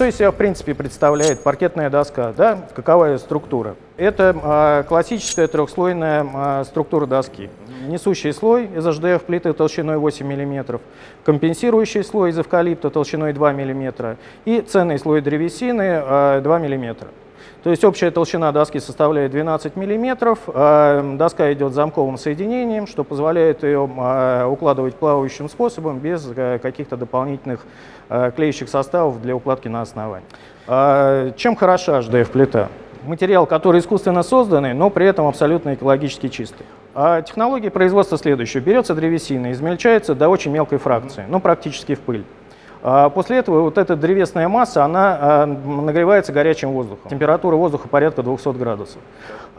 Что из себя в принципе представляет паркетная доска? Да? Какова ее структура? Это э, классическая трехслойная э, структура доски. Несущий слой из HDF плиты толщиной 8 мм, компенсирующий слой из эвкалипта толщиной 2 мм и ценный слой древесины э, 2 мм. То есть общая толщина доски составляет 12 мм, а доска идет замковым соединением, что позволяет ее а, укладывать плавающим способом без э, каких-то дополнительных э, клеящих составов для укладки на основании. А, чем хороша HDF-плита? Материал, который искусственно созданный, но при этом абсолютно экологически чистый. А технология производства следующая. Берется древесина, измельчается до очень мелкой фракции, ну практически в пыль. А после этого вот эта древесная масса, она а, нагревается горячим воздухом. Температура воздуха порядка 200 градусов.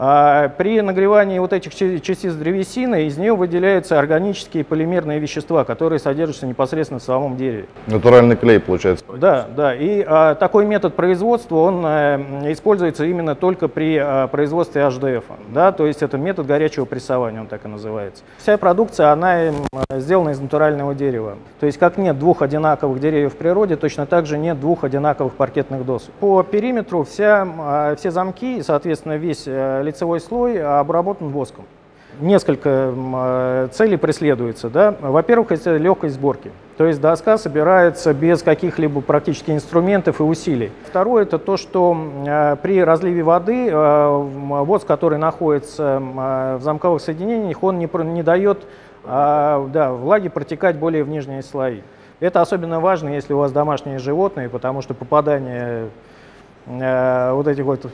А при нагревании вот этих частиц древесины из нее выделяются органические полимерные вещества, которые содержатся непосредственно в самом дереве. Натуральный клей получается. Да, да. И а, такой метод производства, он а, используется именно только при а, производстве HDF. Да, то есть это метод горячего прессования, он так и называется. Вся продукция, она сделана из натурального дерева. То есть как нет двух одинаковых деревьев в природе, точно так же нет двух одинаковых паркетных досок. По периметру вся, а, все замки и, соответственно, весь э, лицевой слой обработан воском. Несколько э, целей преследуется. Да? Во-первых, это легкость сборки. То есть доска собирается без каких-либо практически инструментов и усилий. Второе, это то, что э, при разливе воды воск, который находится в замковых соединениях, он не, не дает да, влаги протекать более в нижние слои. Это особенно важно, если у вас домашние животные, потому что попадание э, вот этих вот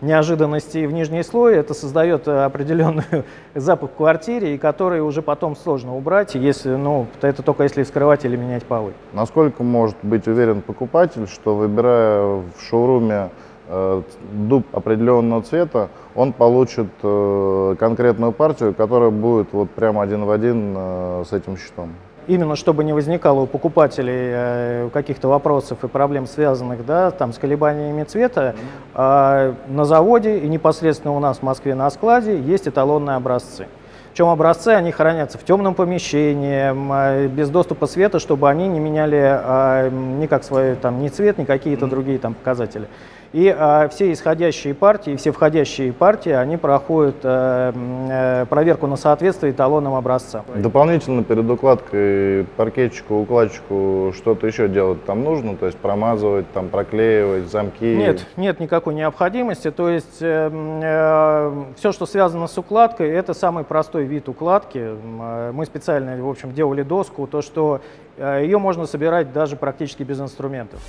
неожиданностей в нижний слой, это создает определенный запах в квартире, и который уже потом сложно убрать, если, ну, это только если вскрывать или менять полы. Насколько может быть уверен покупатель, что выбирая в шоуруме э, дуб определенного цвета, он получит э, конкретную партию, которая будет вот прямо один в один э, с этим щитом? Именно чтобы не возникало у покупателей э, каких-то вопросов и проблем, связанных да, там, с колебаниями цвета, э, на заводе и непосредственно у нас в Москве на складе есть эталонные образцы. Причем образцы, они хранятся в темном помещении, без доступа света, чтобы они не меняли э, никак свой там, ни цвет, ни какие-то другие там показатели. И а, все исходящие партии, все входящие партии, они проходят а, а, проверку на соответствие эталонным образцам. Дополнительно перед укладкой паркетчику, укладчику что-то еще делать там нужно? То есть промазывать, там проклеивать, замки? Нет, нет никакой необходимости. То есть э, э, все, что связано с укладкой, это самый простой вид укладки. Мы специально, в общем, делали доску, то, что э, ее можно собирать даже практически без инструментов.